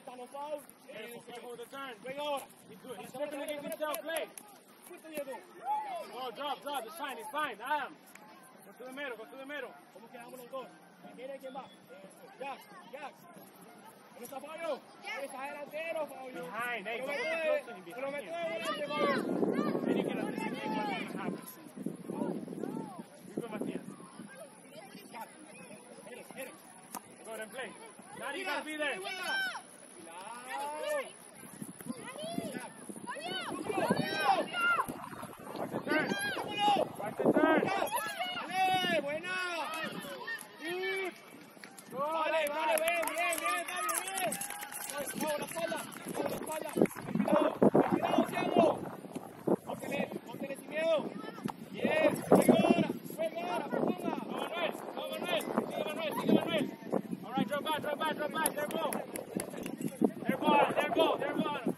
tight on the foul. Beautiful. Good hold the turn. Bring over. He's good. He's stripping against himself. Play. Quickly, Edu. Oh, drop, drop. It's fine. It's fine. I am. Go to the middle. Go to the middle. ¿Cómo quedamos los dos? Mira quién va. Jax. Jax. ¿Dónde está Fabio? Está delantero, Fabio. Behind. Hey, go. Pero me trae volante, Fabio. Tiene que anticipar what happens. Vive Matías. Eric, Eric. Go and play. Daddy, you gotta be there. Manuel, Manuel, drop back, drop back, drop back, drop back. one, they're both, they're one.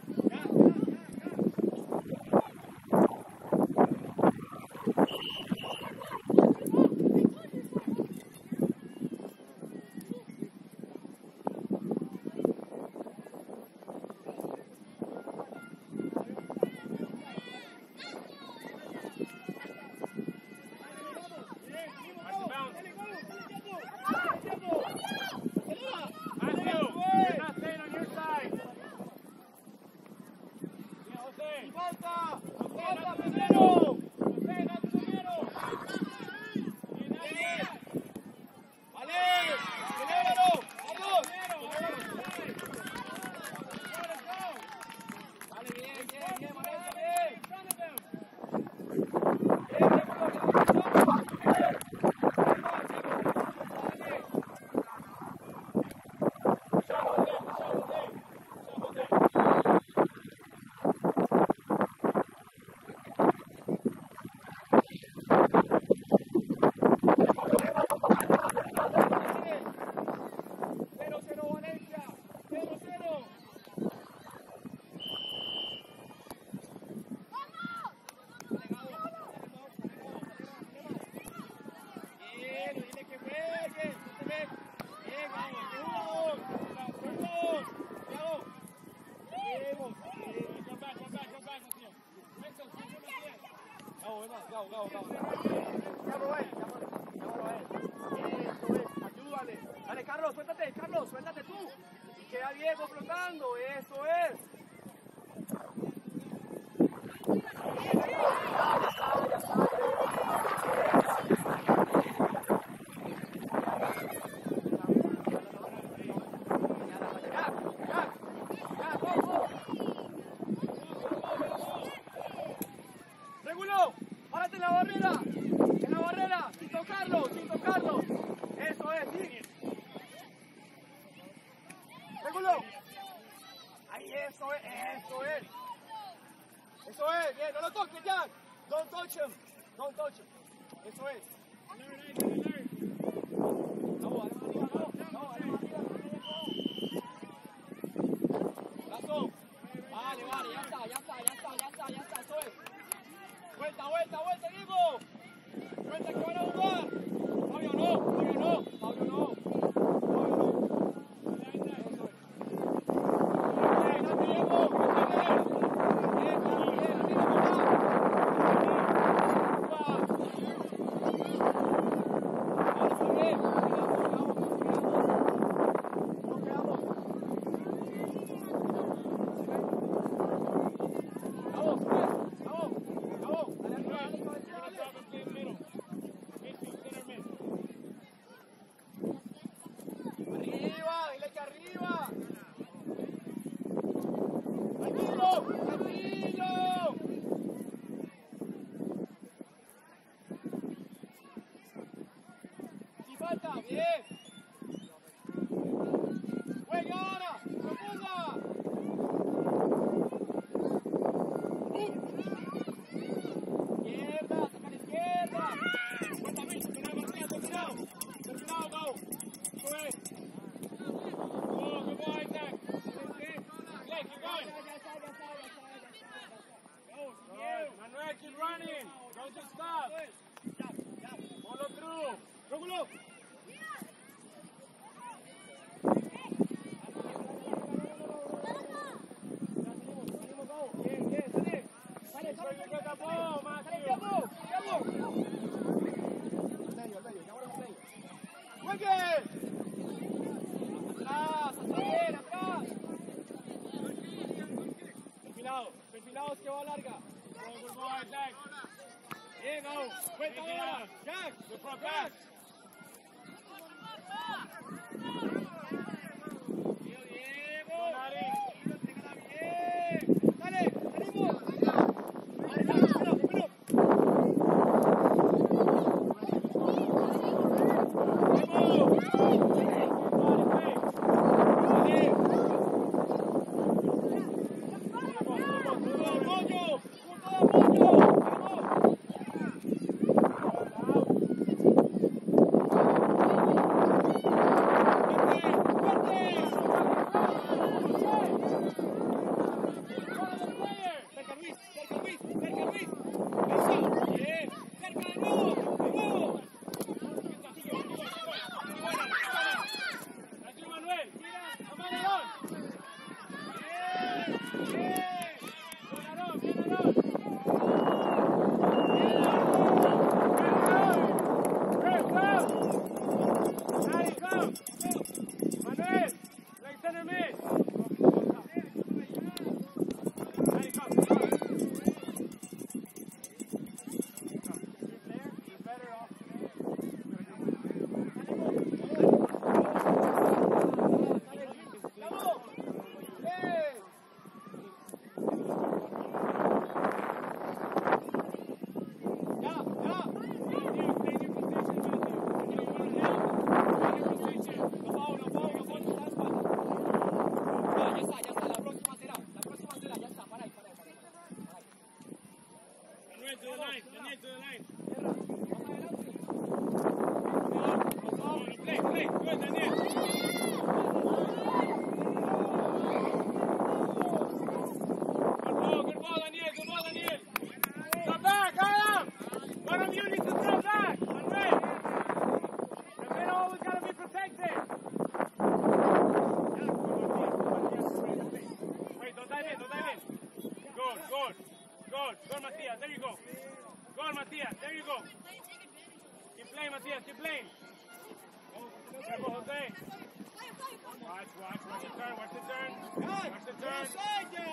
Watch the turn, watch the turn. Good. Watch the turn. Good.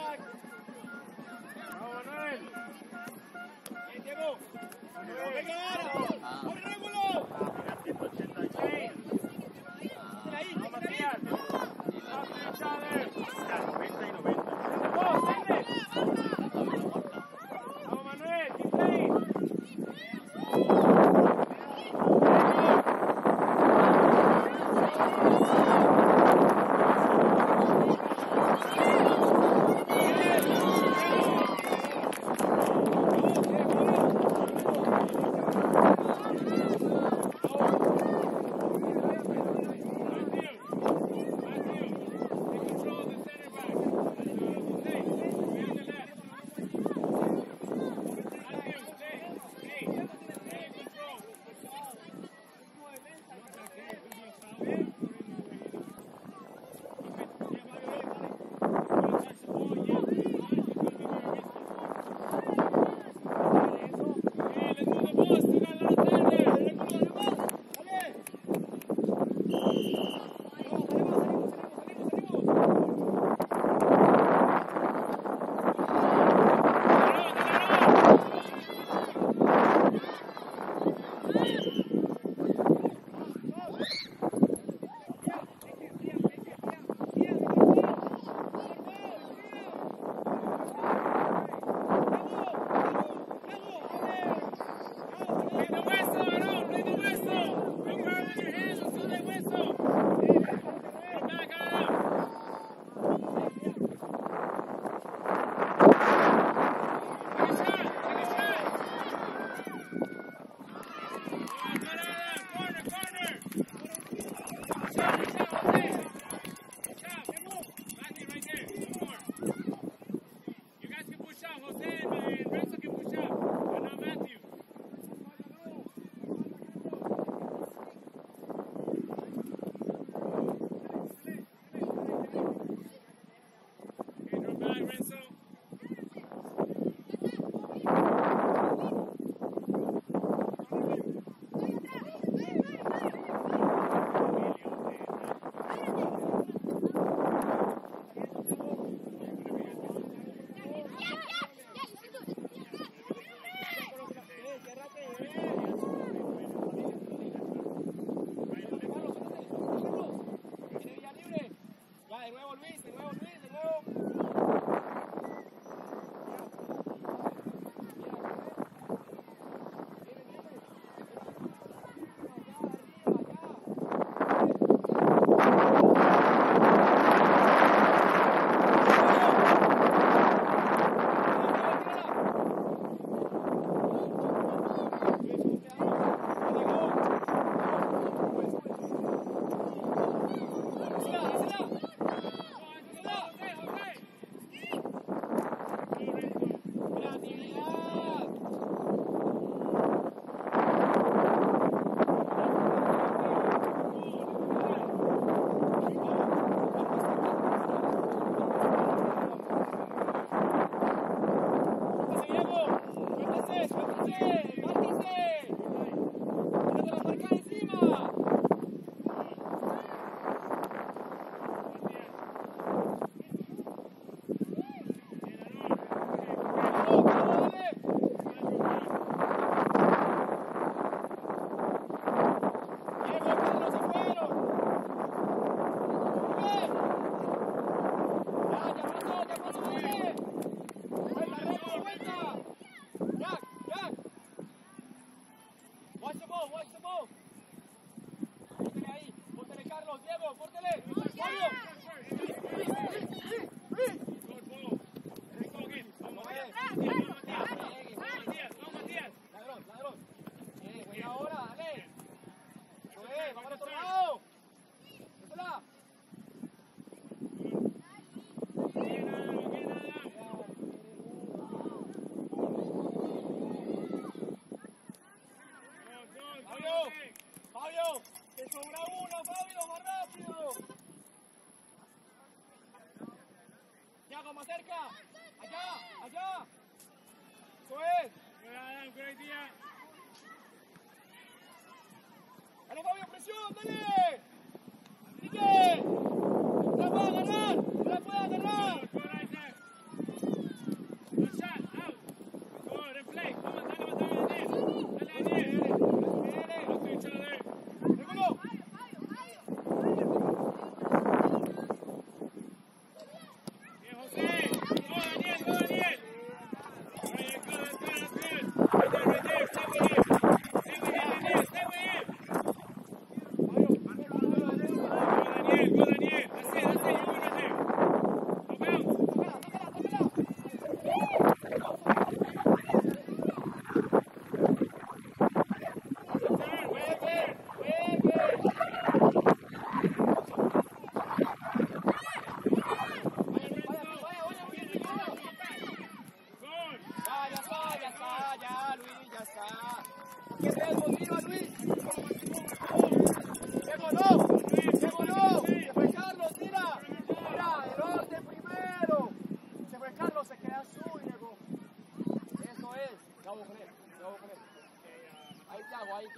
más cerca. Allá, allá. Joel. Dale, Fabio, presión, dale.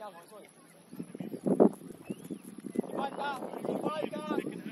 加外需，唔系唔系唔系？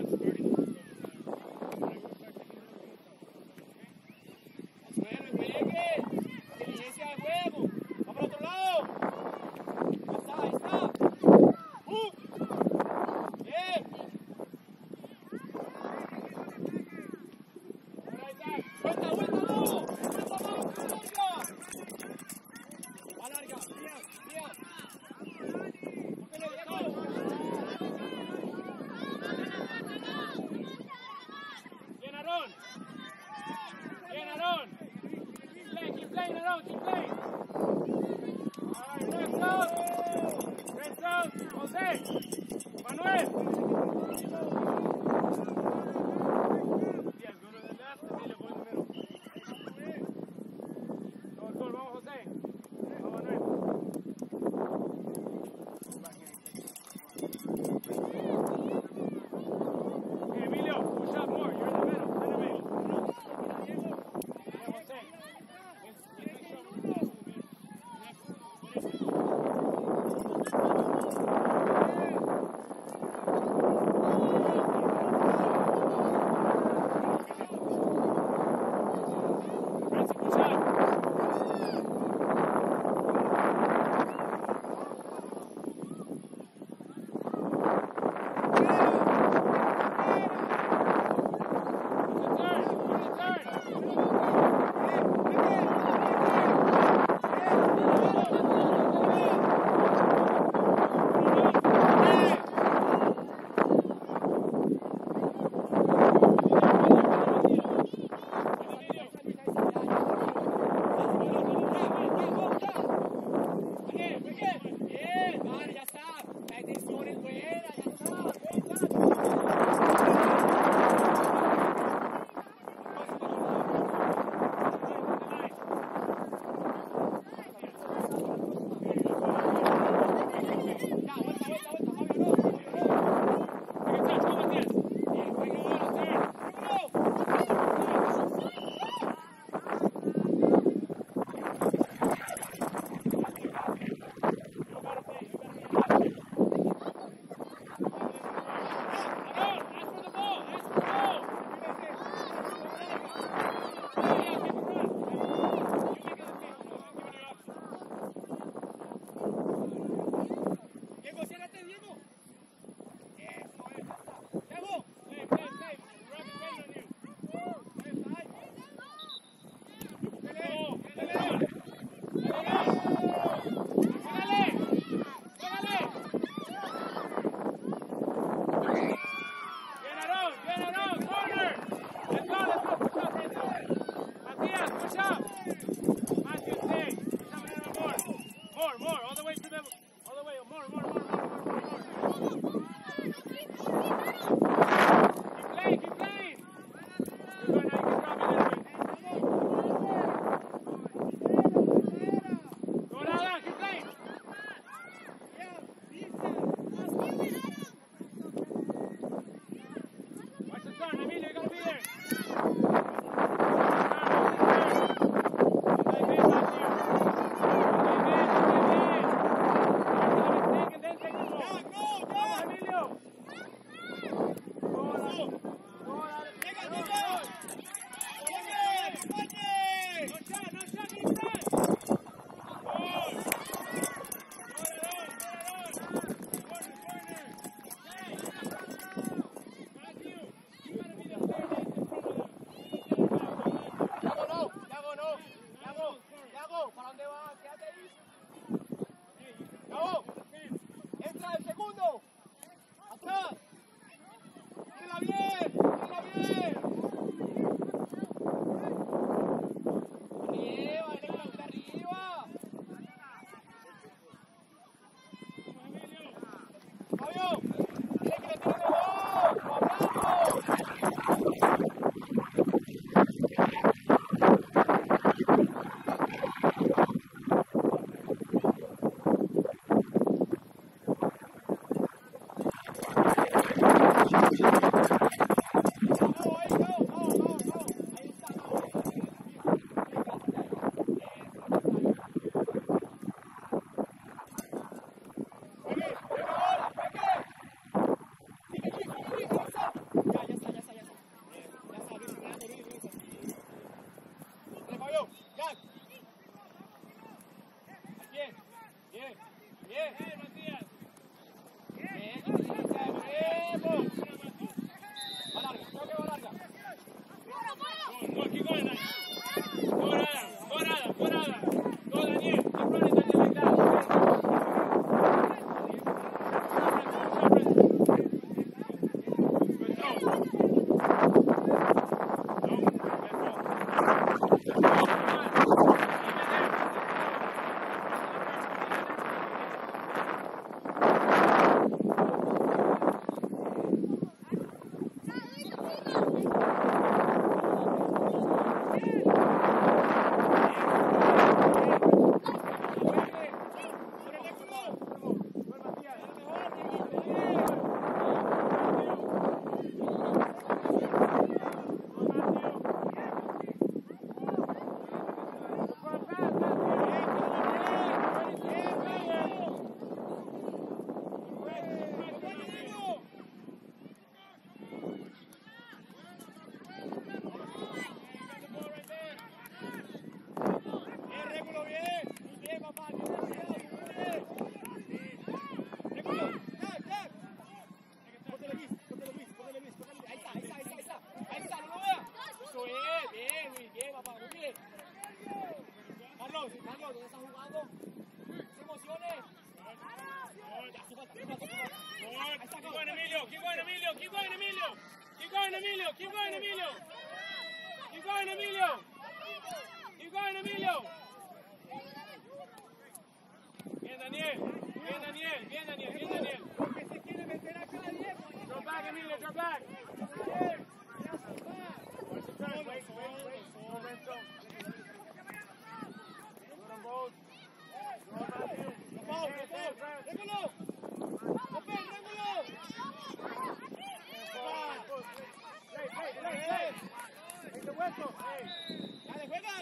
Dale, juega.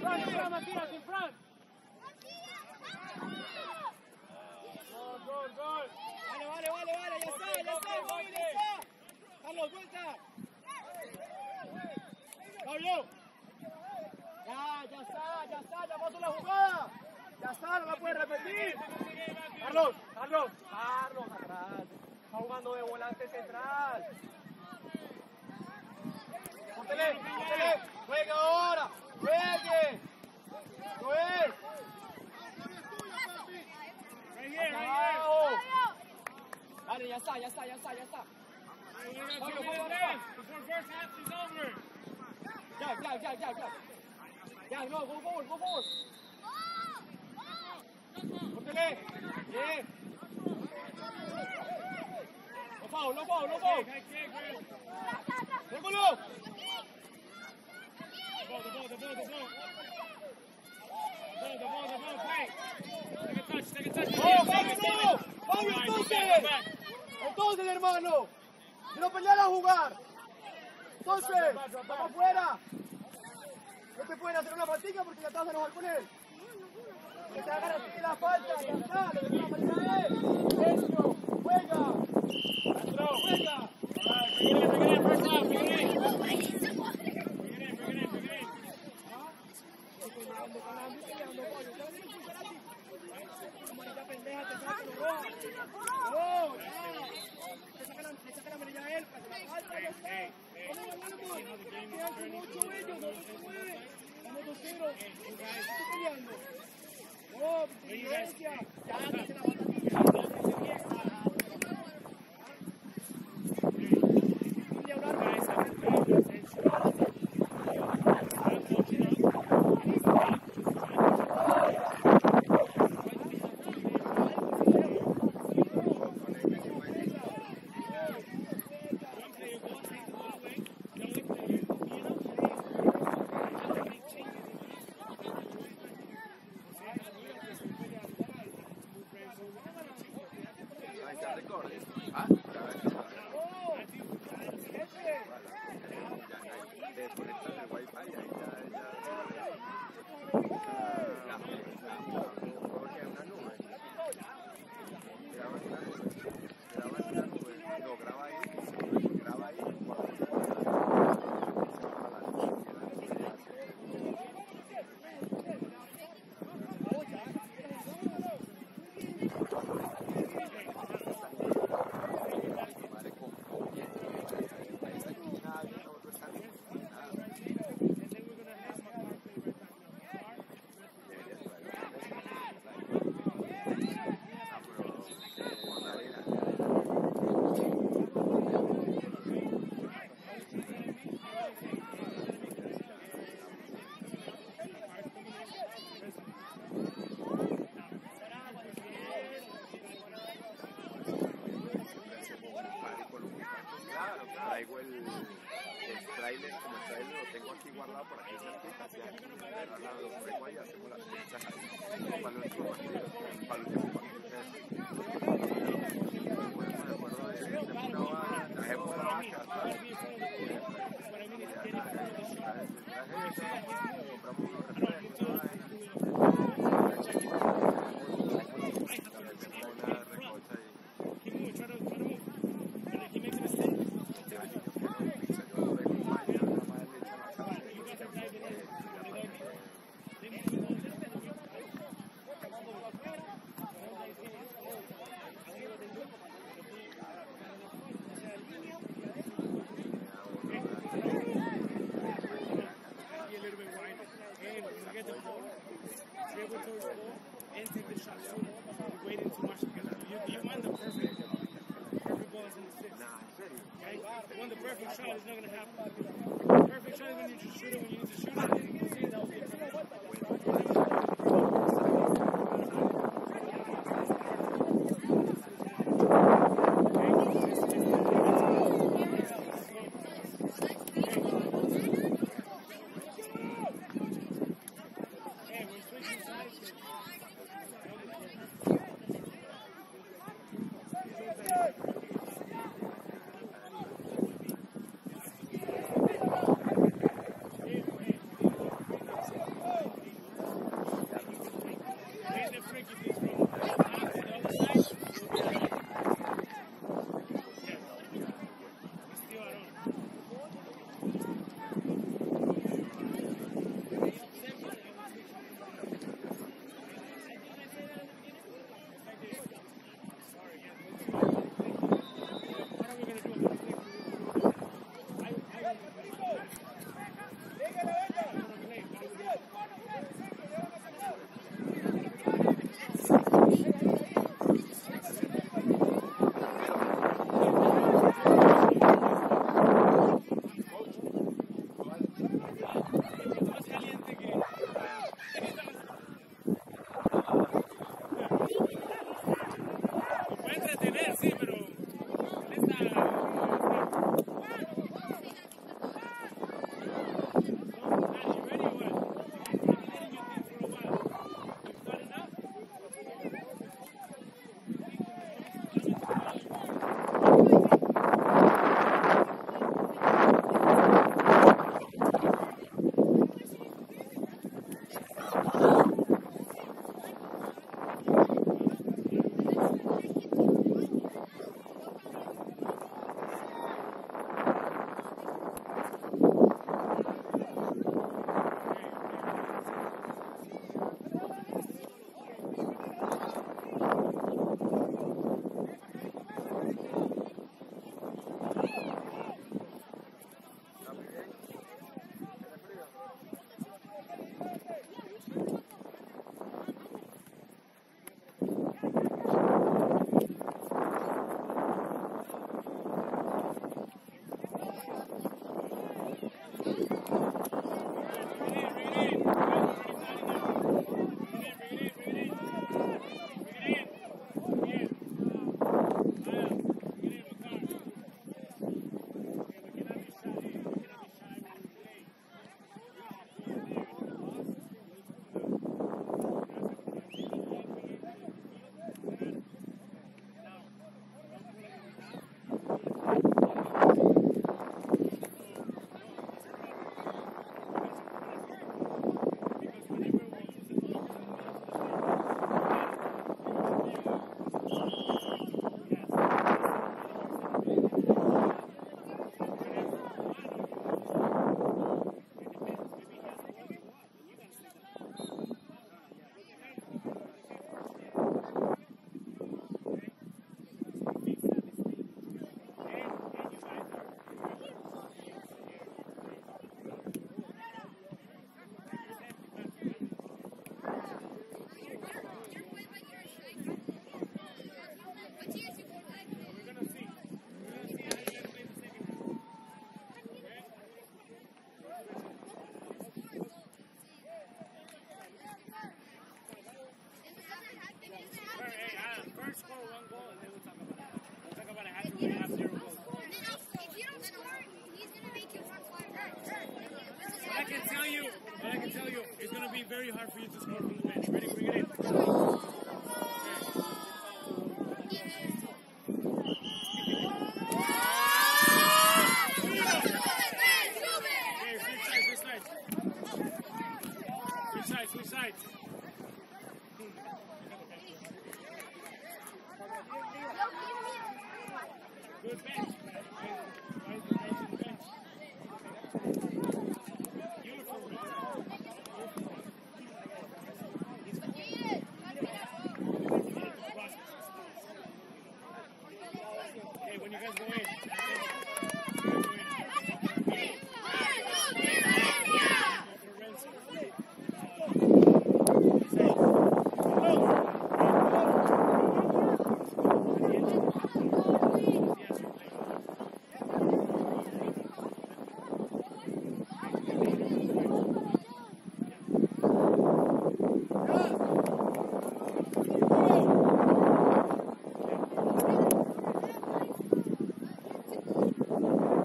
Front, Matías. In front. Good, good, good. Vale, vale, vale, vale. Ya está, ya está. Ya está. Carlos, vuelta. Pablo. Ya, ya está, ya está. Ya pasó la jugada. Ya está, no la puedes repetir. Carlos, Carlos, Carlos, atrás. Está jugando de volante central. Dale, dale, juega ahora, juegue. Juegue. Abajo. Dale, ya está, ya está, ya está, ya está. Before first half is over. Go, go, go, go, go. Go, no, go forward, go forward. Go! Go! Okay, yeah. No foul, no foul, no foul. Go, go, go. Oh, entonces. hermano. Si no pelear a jugar. Entonces, vamos afuera. No te pueden hacer una patica porque ya enojar con. Que te hagan la falta, está. A él. Eso, juega. Juega. No, trasladado de very hard for you to score from the bench. Ready? Bring it in. Okay, switch sides, switch sides. Switch sides, switch sides. Good bench. Nice, nice bench. Beautiful. Okay, when you guys go in.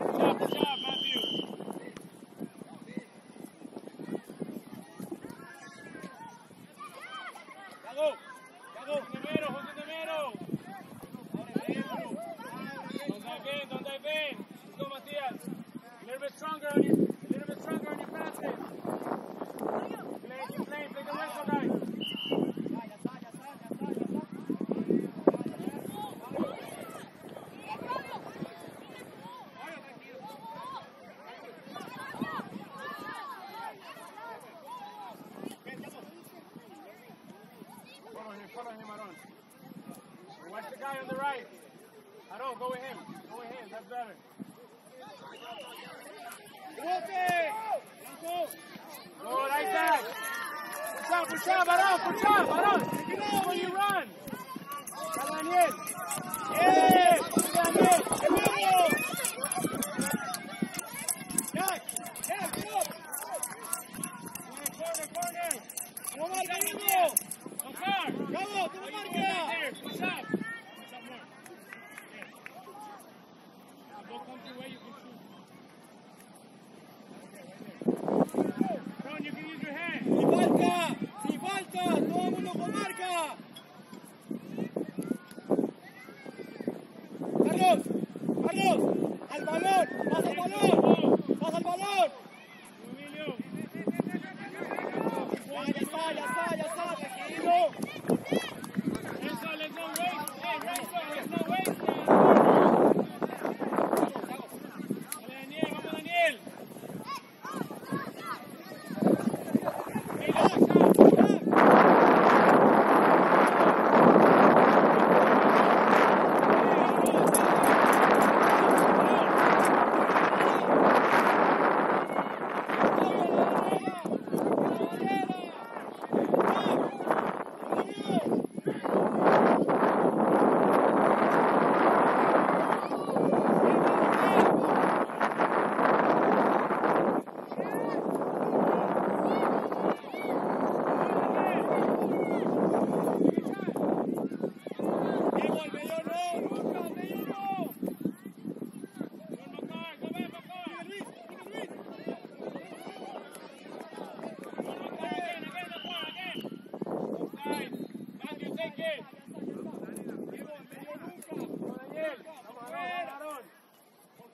Good job, good job, Matthew. Yago, Yago, Nemero, Jose Nemero. Don't dive in, don't dive in. Let's go, Matias. A little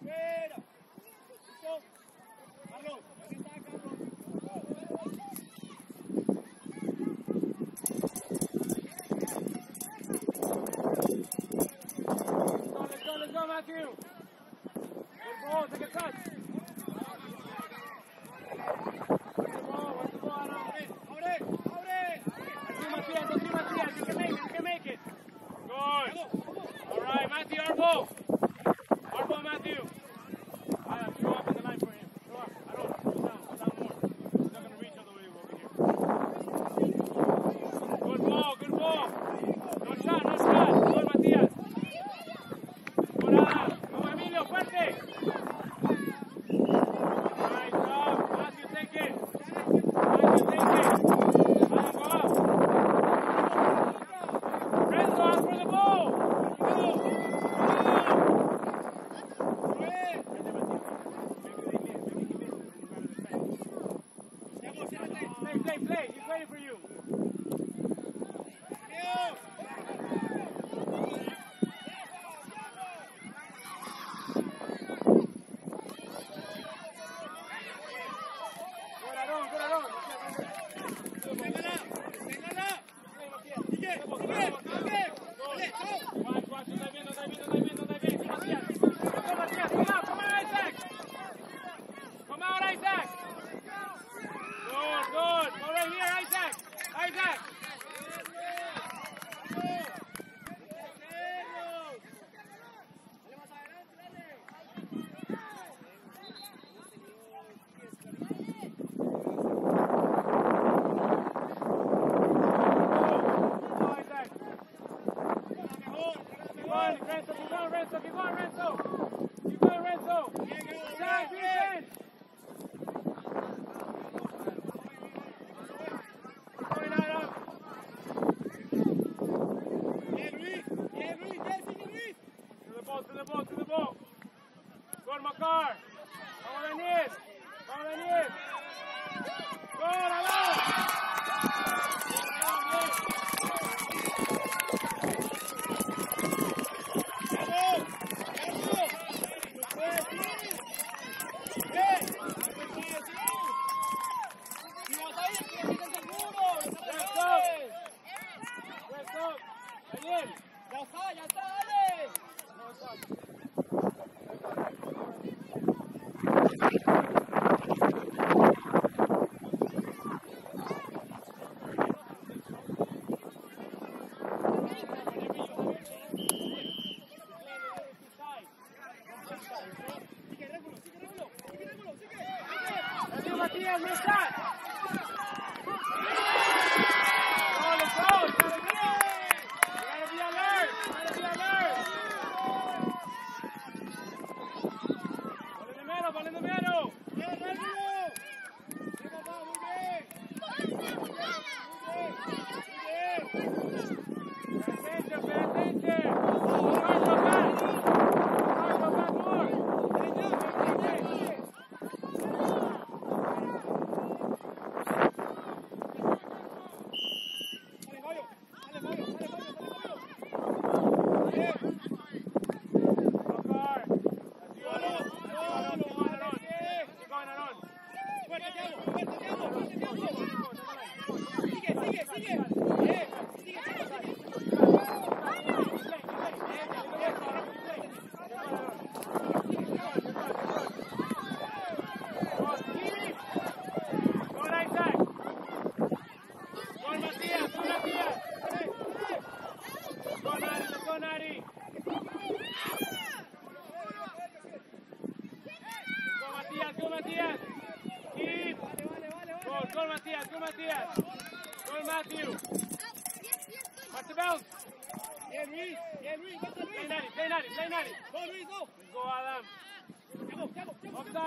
¡Fuera! ¡Fuera!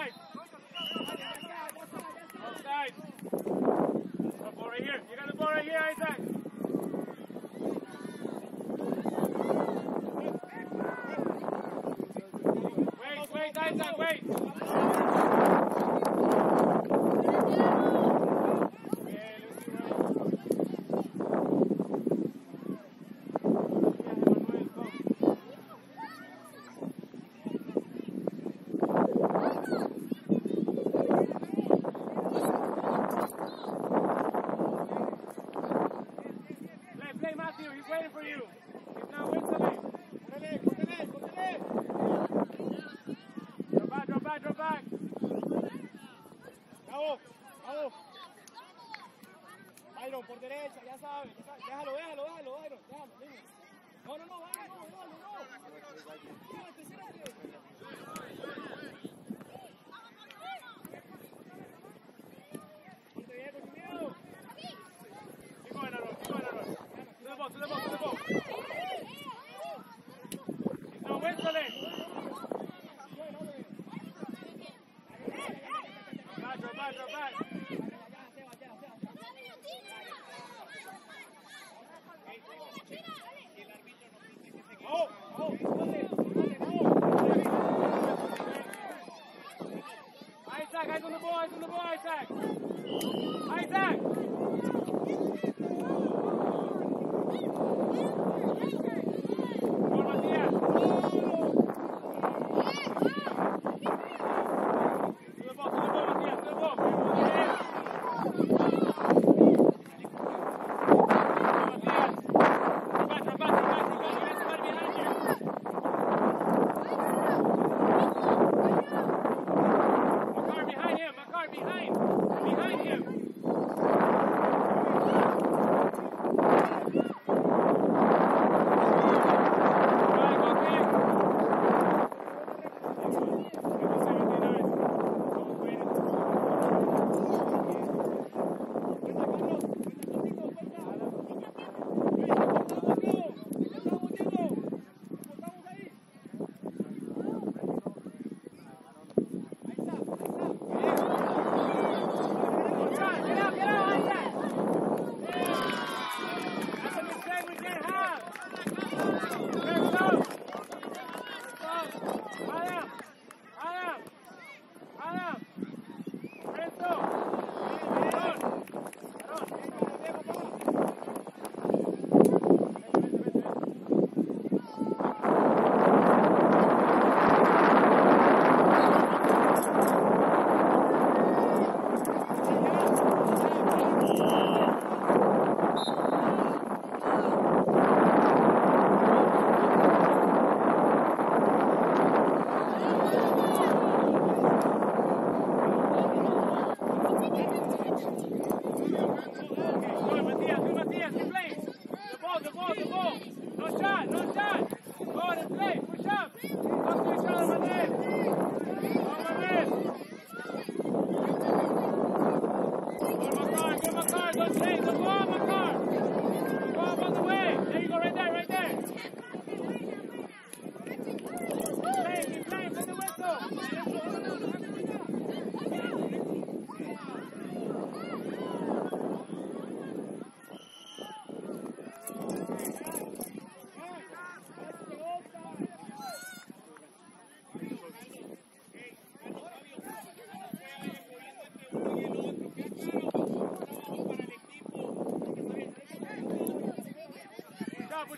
Thiago.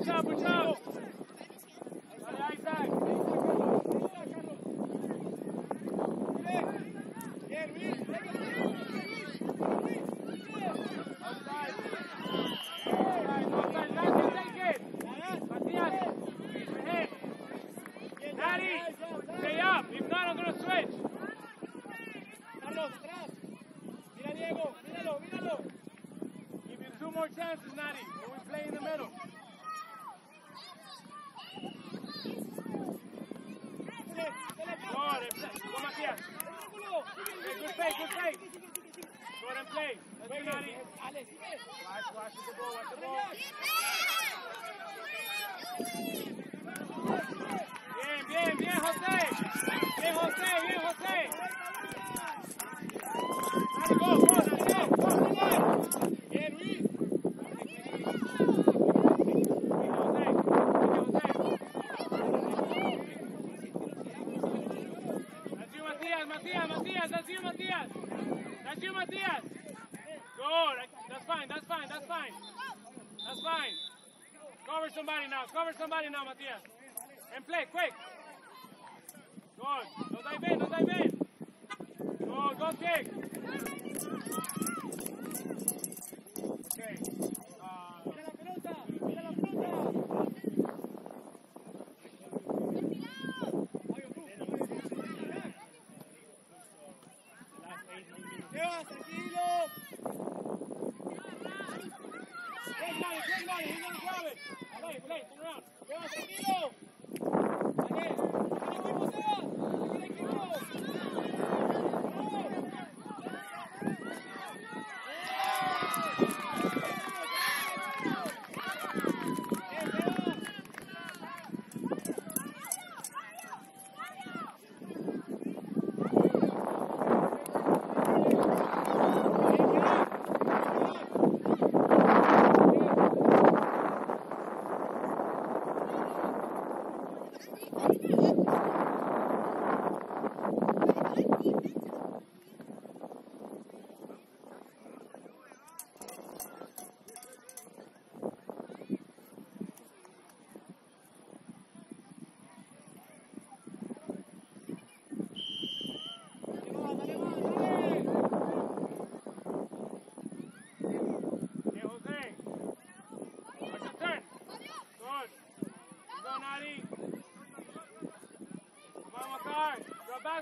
Good job, good job. quick, quick. Go on. Don't dive in, don't dive in. Go, go, kick.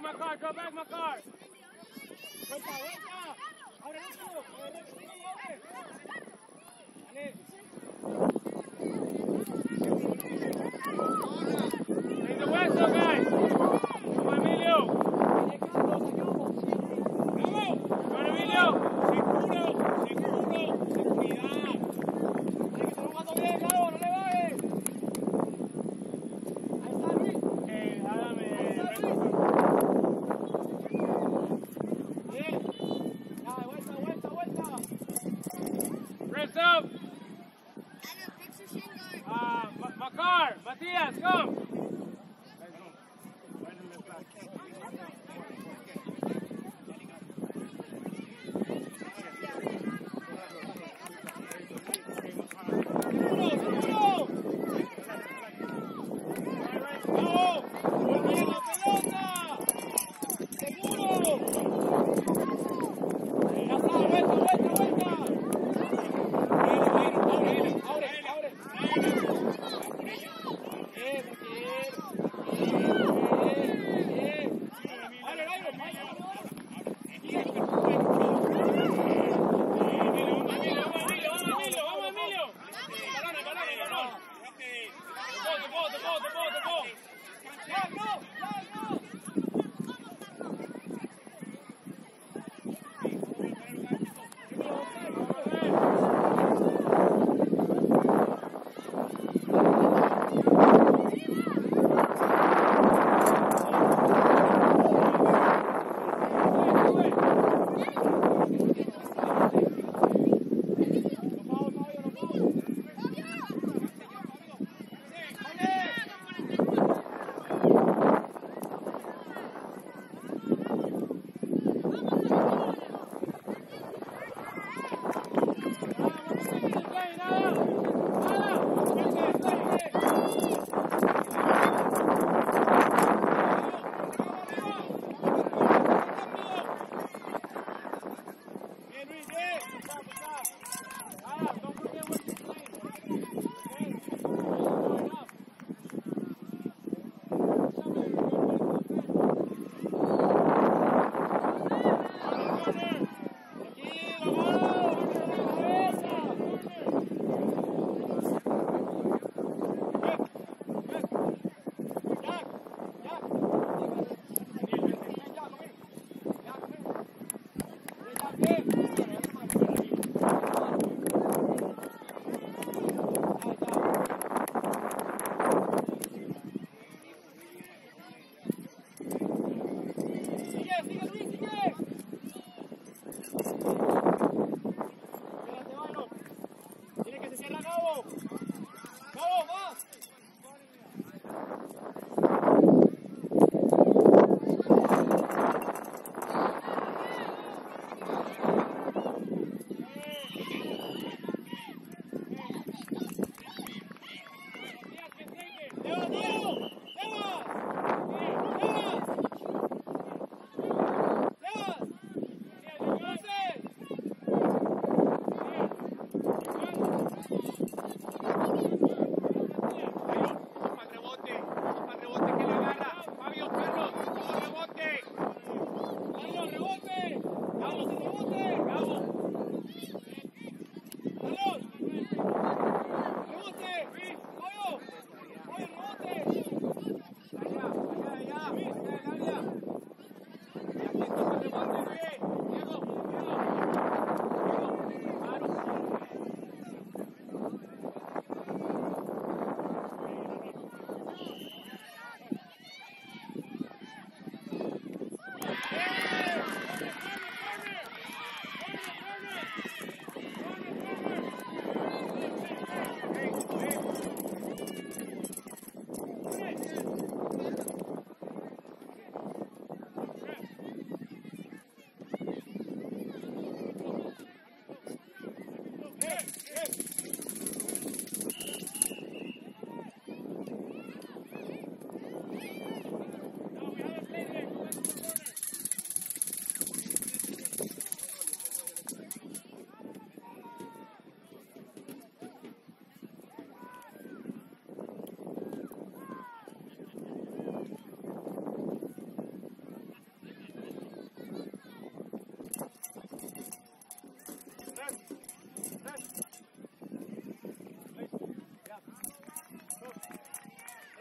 my car, go back my car.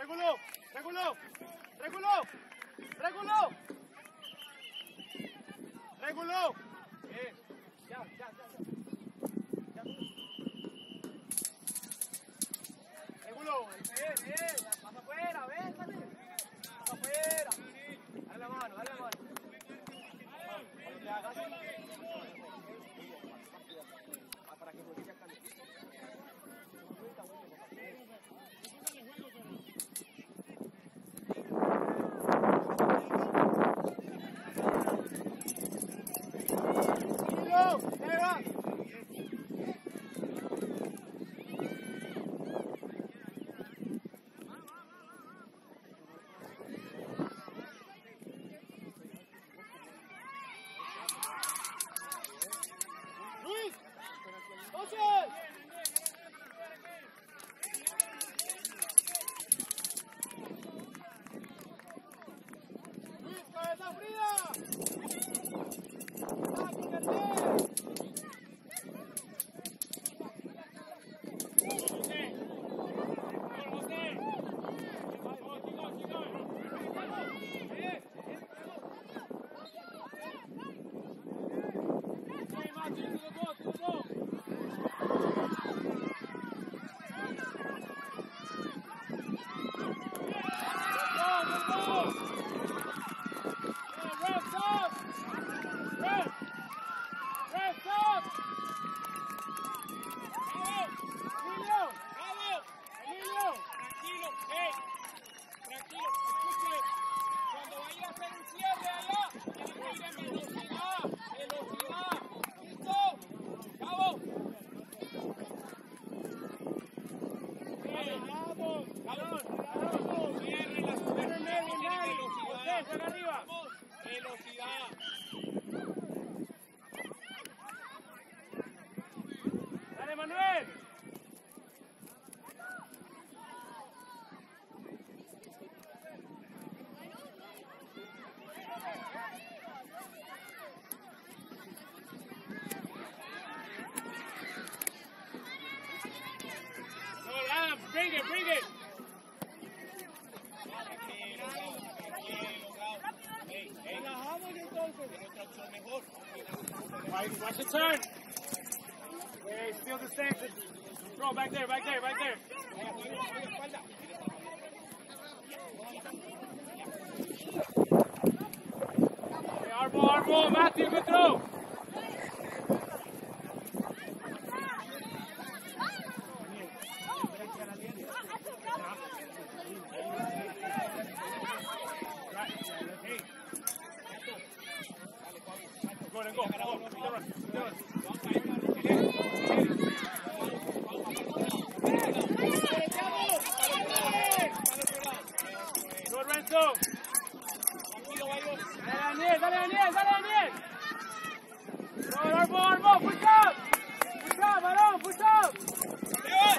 Regulou, regulou, regulou, regulou, regulou. it, bring it. Right, watch the turn. Hey, steal the sand. Throw back there, back there, back there. Vincenzo! Go, push up! Yeah.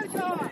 よっしゃ!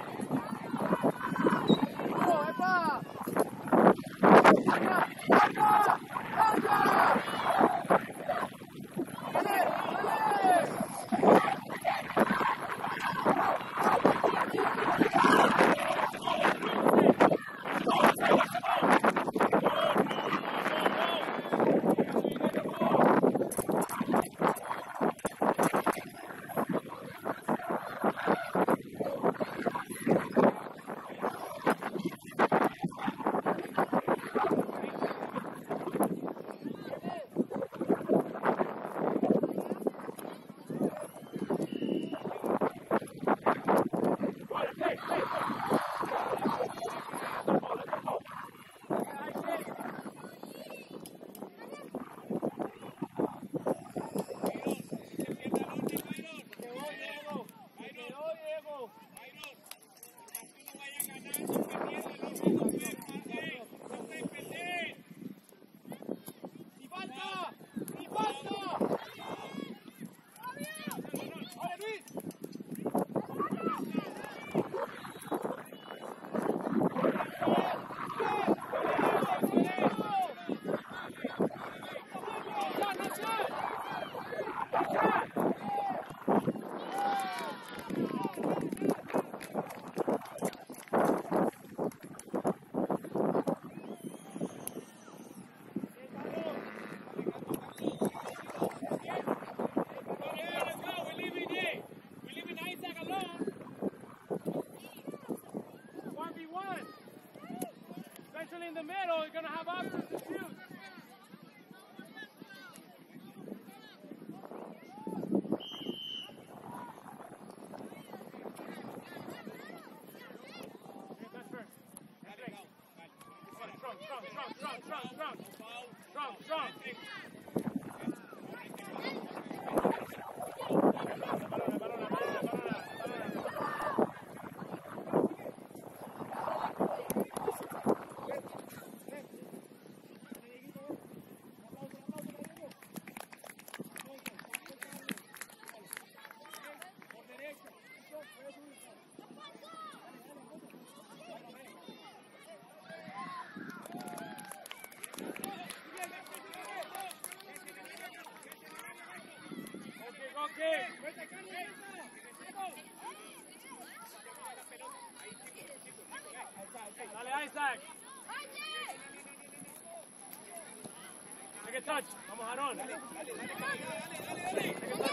drop, drop. Dale, Isaac. Take a touch. Vamos, Aaron. Dale, dale, dale, dale, dale. Take a touch